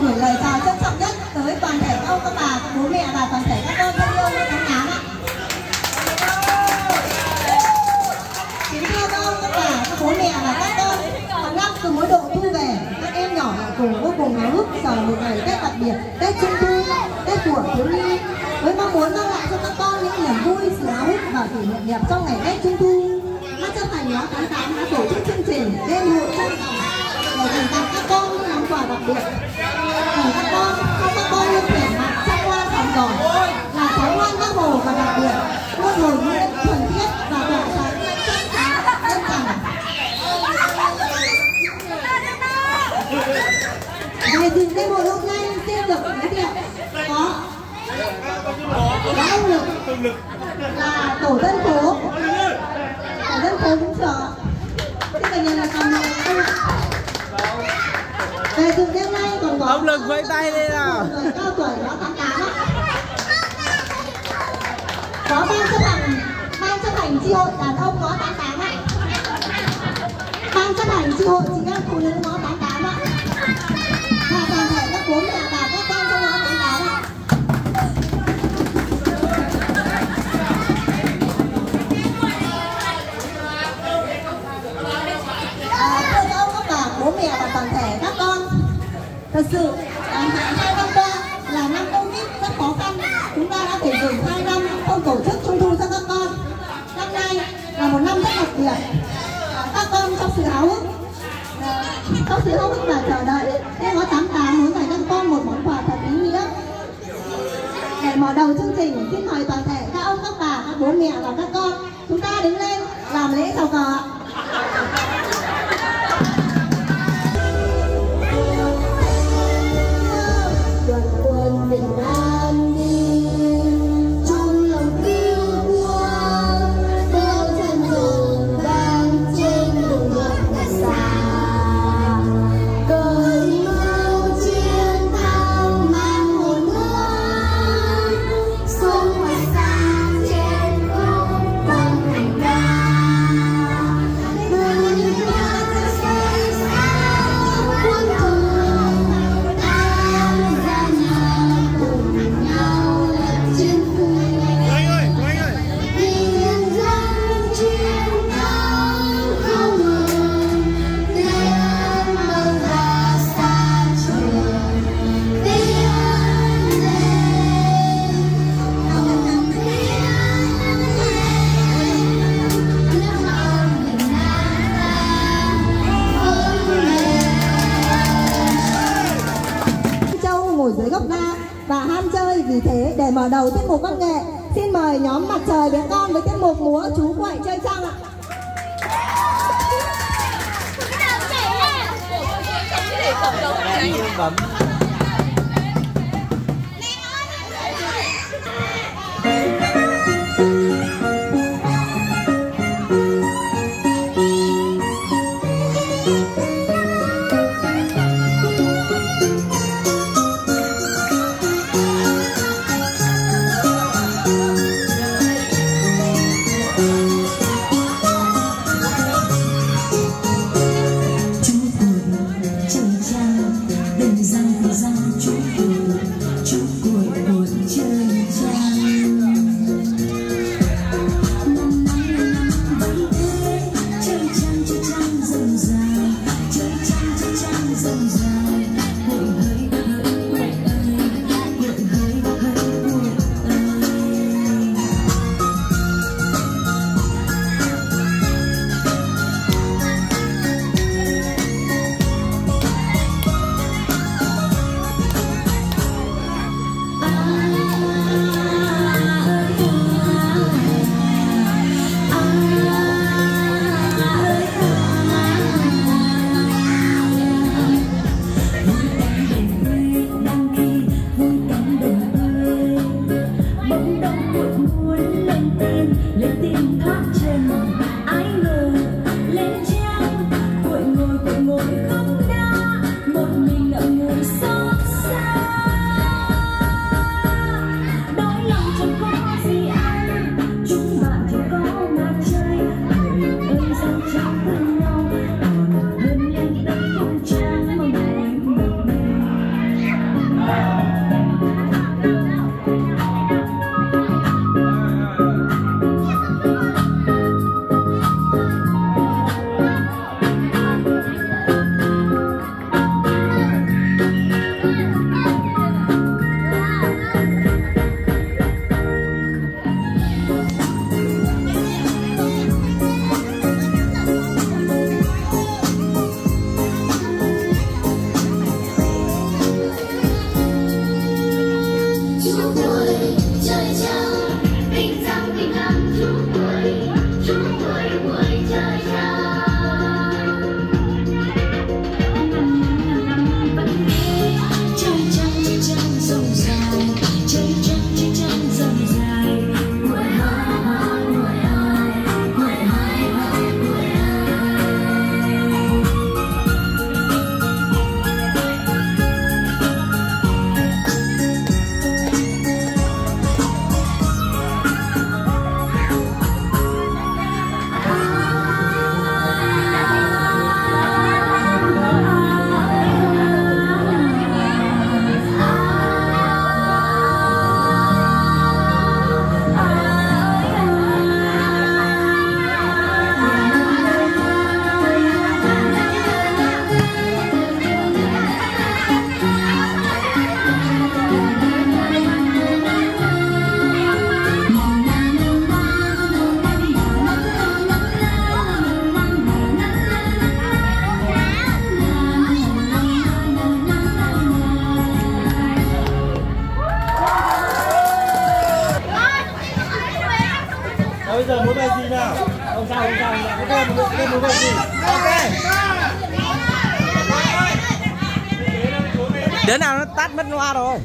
gửi lời chào trân trọng nhất tới toàn thể các ông các bà, các bố mẹ và toàn thể các con thân yêu tháng tám ạ. Kính thưa các ông các bà, các bố mẹ và các con, hàng năm từ mỗi độ thu về, các em nhỏ lại cùng vô cùng háo hức chờ một ngày Tết đặc biệt, Tết Trung thu, Tết của thiếu nhi với mong muốn mang lại cho các con những niềm vui, sự háo hức và kỷ niệm đẹp trong ngày Tết Trung thu. Ban chấp hành nhóm tháng tám đã tổ chức chương trình đêm hội trăng rằm để dành tặng các con những món quà đặc biệt. gửi các con, cho các con luôn khỏe mạnh, chăm ngoan, học giỏi, là cháu ngoan bác hồ và đặc biệt luôn hồi nguyễn thuần thiết và tỏa sáng chân sáng chân cẳng. Về dịp đêm hội hôm nay xin được giới thiệu có có ông lực là tổ dân phố tổ dân phố cũng chợ xin cả nhà là còn về dịp đêm nay còn có Ông Lực vẫy tay lên nào. người cao tuổi đó tám tám có ban chấp hành ban chấp hành chi hội đàn ông có tám tám á ban chấp hành chi hội chị em phụ nữ có tám tám á và toàn thể các bố thật sự à, hai năm qua là năm covid rất khó khăn. Chúng ta đã phải dừng hai năm không tổ chức trung thu cho các con. Năm nay là một năm rất đặc biệt à, các con trong sự háo hức. À, trong sự háo hức và chờ đợi em có tám tám muốn dành cho các con một món quà thật ý nghĩa. Để mở đầu chương trình xin mời toàn thể các ông các bà các bố mẹ và các đứa nào nó tắt mất loa rồi?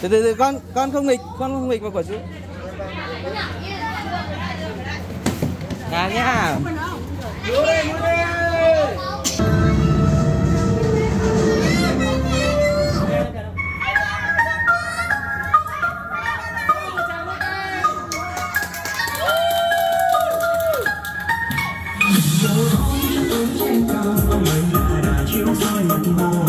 Từ từ từ con con không nghịch con không nghịch vào quả chú à nha sau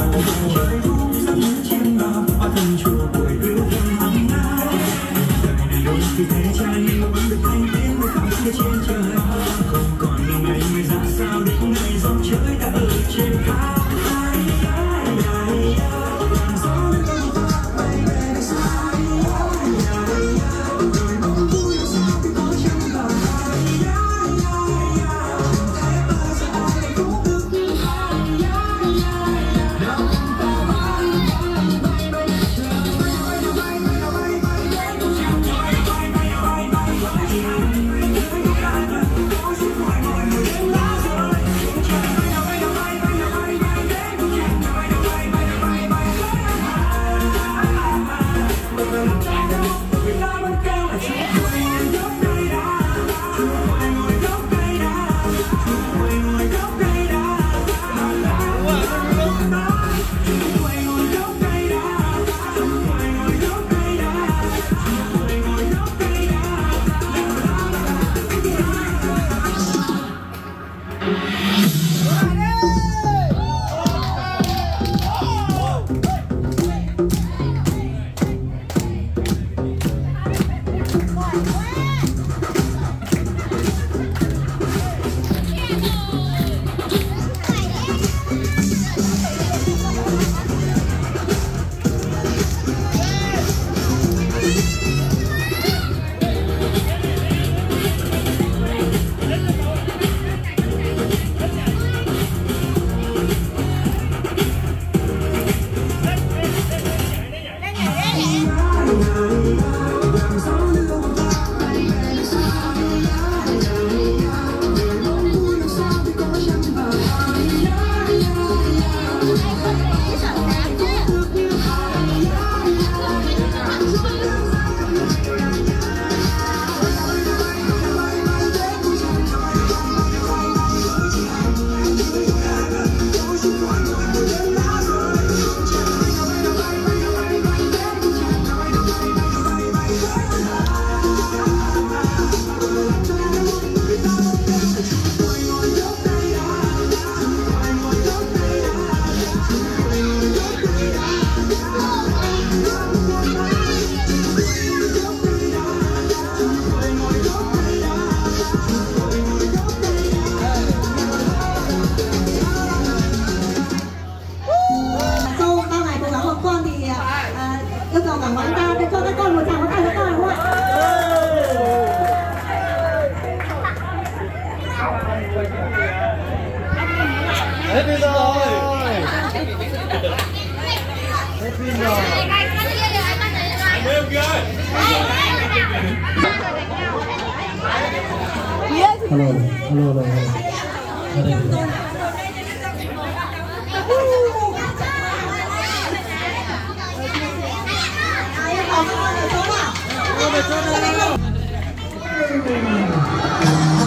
cầu cả quán ta để cho các con một tràng pháo tay cho các bạn không ạ hết pin rồi hết pin rồi Hello, hello, hello. hello. À, yêu cầu các con để trốn ạ Hãy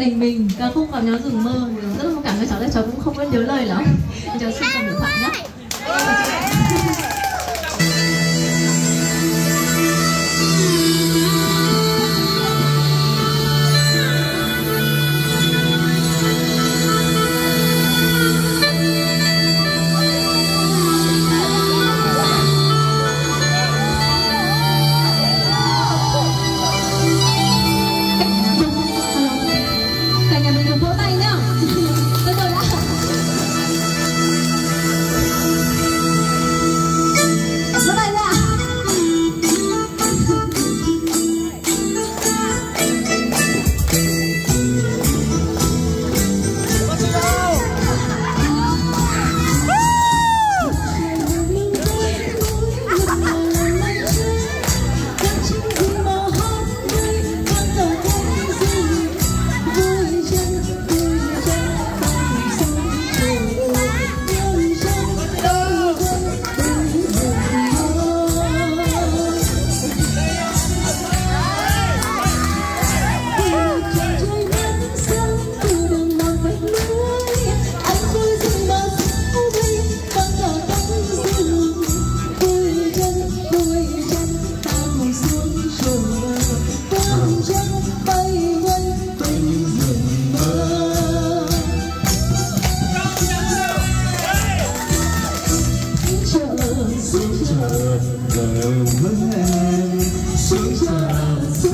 đình mình, ca khúc vào nhóm rừng mơ. Rất là cảm ơn cháu đây cháu cũng không có nhớ lời lắm. Cháu xin cảm ơn bạn nhé. 我们问累不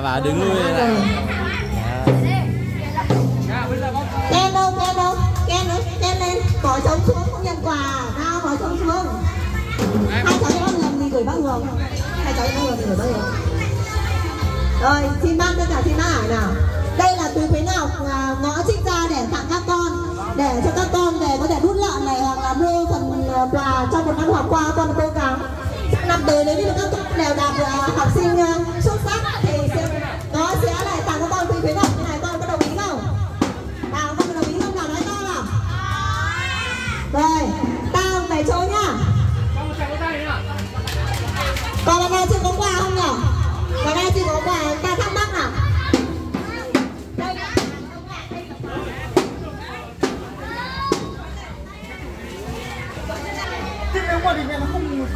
bà đứng lui này lên dạ. dạ. dạ đâu lên đâu. Lên nữa lên lên. Bỏ trống xuống không nhận quà. Tao bỏ trống xuống. Hai cháu cho bác ngầm mình gửi bác hường hai cháu cho bác ngầm mình gửi bác hường rồi xin ban tất cả xin ban Hải nào? Đây là từ khuyến học à, ngõ trích ra để tặng các con để cho các con về có thể đút lợn này hoặc là mua phần à, quà trong một năm học qua con cố gắng năm tới đấy thì các con đều đạt à, học sinh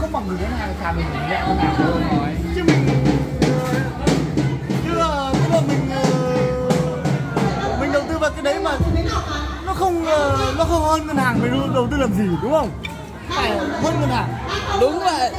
không bằng người thế này, thà mình nhẹ hơn nào hơn chứ mình chứ là tức là mình ờ, mình đầu tư vào cái đấy mà nó không ờ, nó không hơn ngân hàng mình đầu tư làm gì, đúng không? Phải hơn ngân hàng. Đúng vậy.